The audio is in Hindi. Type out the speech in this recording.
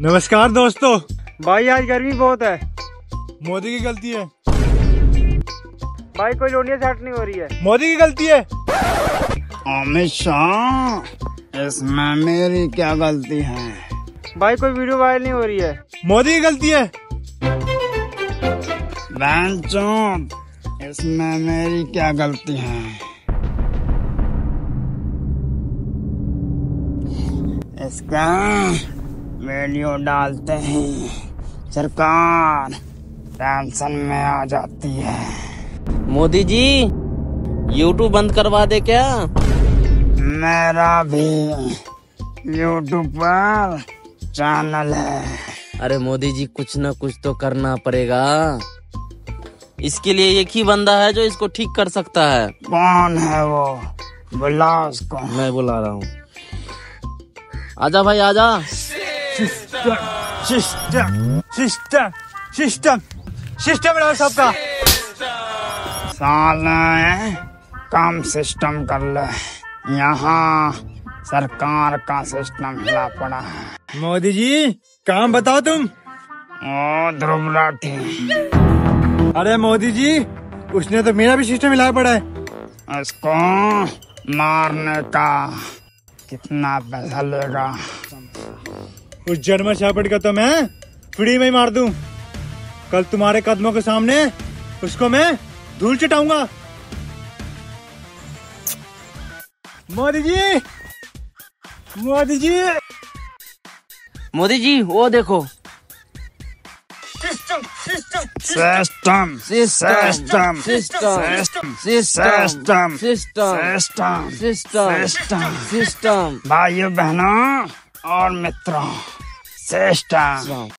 नमस्कार दोस्तों। भाई आज गर्मी बहुत है। मोदी की गलती है। भाई कोई लोनिया सेट नहीं हो रही है। मोदी की गलती है। अमित शाह इसमें मेरी क्या गलती है? भाई कोई वीडियो वायरल नहीं हो रही है। मोदी की गलती है। इसमें मेरी क्या गलती है? इसका वीडियो डालते ही। सरकार टेंशन में आ जाती है। मोदी जी यूट्यूब बंद करवा दे क्या? मेरा भी यूट्यूब पर चैनल है। अरे मोदी जी कुछ न कुछ तो करना पड़ेगा। इसके लिए एक ही बंदा है जो इसको ठीक कर सकता है। कौन है वो? बुला उसको मैं बुला रहा हूँ। आजा भाई आजा। System system system system system बनाओ सबका। साले काम सिस्टम कर ले। यहाँ सरकार का सिस्टम हिला पड़ा है। मोदी जी काम बताओ तुम। ओ ध्रुव राठी। अरे मोदी जी उसने तो मेरा भी सिस्टम हिला पड़ा है। इसको मारने का कितना पैसा लेगा? उस जर्मन शेपर्ड का तो मैं फ्री में ही मार दूँ। कल तुम्हारे कदमों के सामने उसको मैं धूल चटाऊँगा। मोदी जी मोदी जी मोदी जी वो देखो। System system system system system system system system system system system system system भाइयों बहनों और मित्रों sexta!